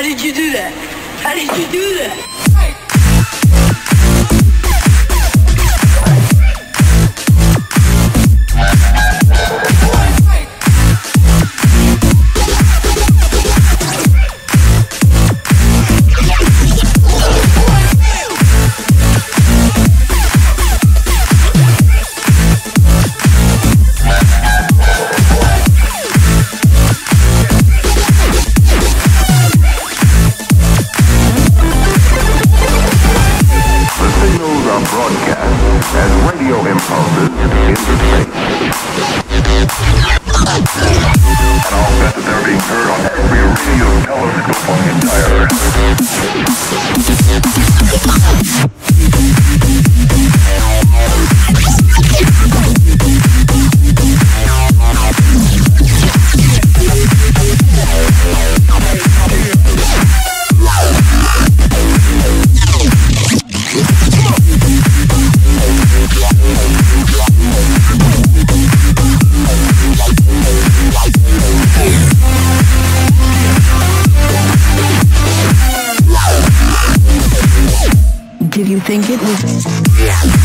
How did you do that? How did you do that? found it. think it was.